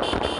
you